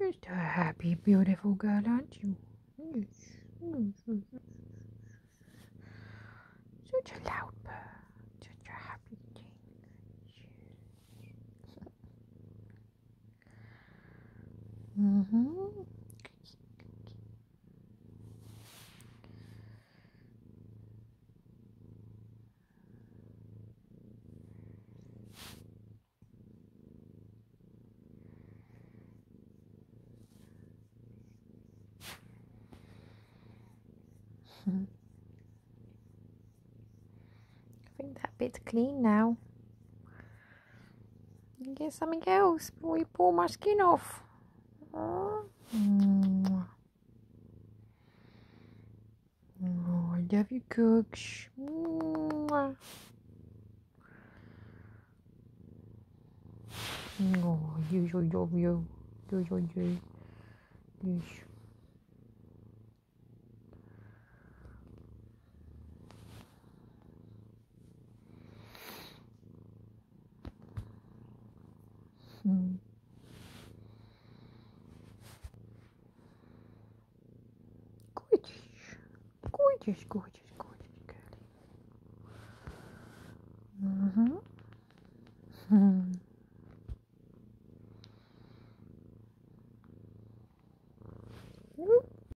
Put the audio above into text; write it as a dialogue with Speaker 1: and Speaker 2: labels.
Speaker 1: Just a happy, beautiful girl, aren't you? Yes. Such a loud bird. Such a happy thing. Mm-hmm. I think that bit's clean now. Get something else. We pull my skin off. Oh, I love you, cooks. Oh, you, you, you, you, you, you, Котиш, котиш, котиш, котиш, Угу. Угу.